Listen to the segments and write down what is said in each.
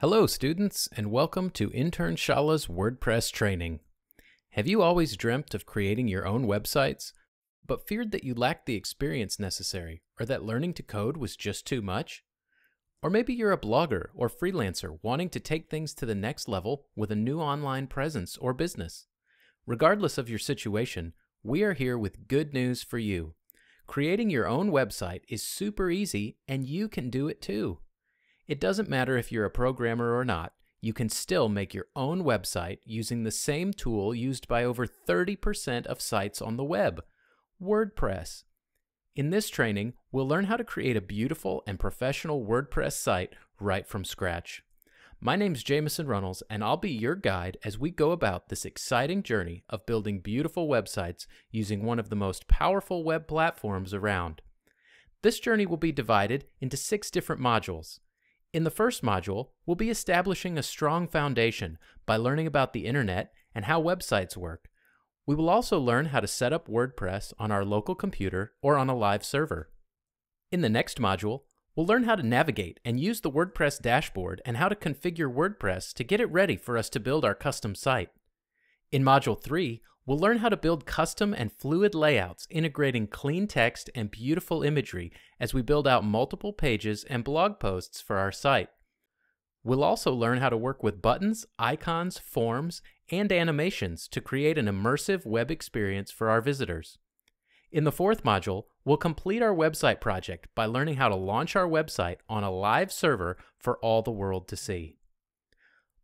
Hello, students, and welcome to Internshala's WordPress training. Have you always dreamt of creating your own websites, but feared that you lacked the experience necessary or that learning to code was just too much? Or maybe you're a blogger or freelancer wanting to take things to the next level with a new online presence or business. Regardless of your situation, we are here with good news for you. Creating your own website is super easy and you can do it too. It doesn't matter if you're a programmer or not, you can still make your own website using the same tool used by over 30% of sites on the web WordPress. In this training, we'll learn how to create a beautiful and professional WordPress site right from scratch. My name's Jameson Runnels, and I'll be your guide as we go about this exciting journey of building beautiful websites using one of the most powerful web platforms around. This journey will be divided into six different modules. In the first module, we'll be establishing a strong foundation by learning about the internet and how websites work. We will also learn how to set up WordPress on our local computer or on a live server. In the next module, we'll learn how to navigate and use the WordPress dashboard and how to configure WordPress to get it ready for us to build our custom site. In Module 3, We'll learn how to build custom and fluid layouts integrating clean text and beautiful imagery as we build out multiple pages and blog posts for our site. We'll also learn how to work with buttons, icons, forms, and animations to create an immersive web experience for our visitors. In the fourth module, we'll complete our website project by learning how to launch our website on a live server for all the world to see.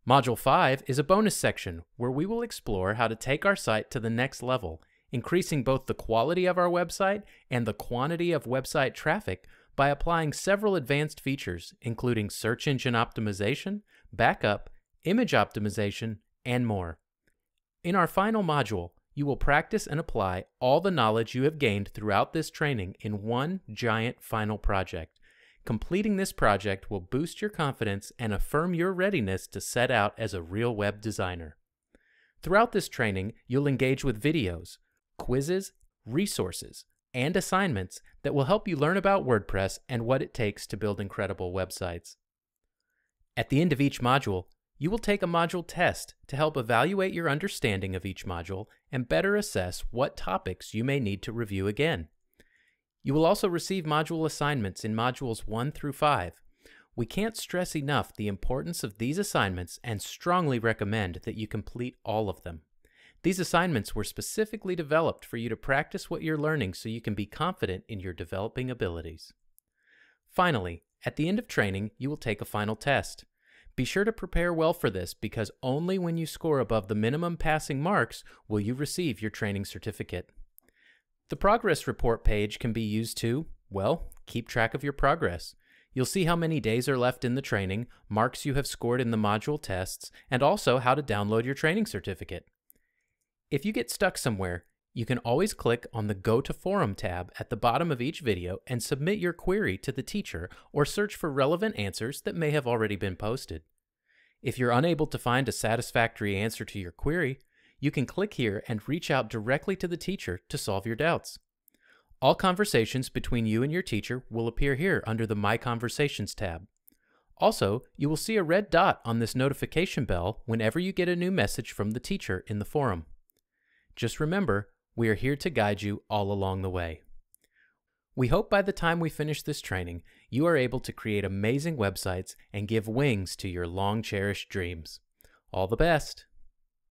Module 5 is a bonus section where we will explore how to take our site to the next level, increasing both the quality of our website and the quantity of website traffic by applying several advanced features, including search engine optimization, backup, image optimization, and more. In our final module, you will practice and apply all the knowledge you have gained throughout this training in one giant final project Completing this project will boost your confidence and affirm your readiness to set out as a real web designer. Throughout this training, you'll engage with videos, quizzes, resources, and assignments that will help you learn about WordPress and what it takes to build incredible websites. At the end of each module, you will take a module test to help evaluate your understanding of each module and better assess what topics you may need to review again. You will also receive module assignments in modules 1 through 5. We can't stress enough the importance of these assignments and strongly recommend that you complete all of them. These assignments were specifically developed for you to practice what you're learning so you can be confident in your developing abilities. Finally, at the end of training, you will take a final test. Be sure to prepare well for this because only when you score above the minimum passing marks will you receive your training certificate. The progress report page can be used to, well, keep track of your progress. You'll see how many days are left in the training, marks you have scored in the module tests, and also how to download your training certificate. If you get stuck somewhere, you can always click on the Go to Forum tab at the bottom of each video and submit your query to the teacher or search for relevant answers that may have already been posted. If you're unable to find a satisfactory answer to your query, you can click here and reach out directly to the teacher to solve your doubts. All conversations between you and your teacher will appear here under the My Conversations tab. Also, you will see a red dot on this notification bell whenever you get a new message from the teacher in the forum. Just remember, we are here to guide you all along the way. We hope by the time we finish this training, you are able to create amazing websites and give wings to your long cherished dreams. All the best!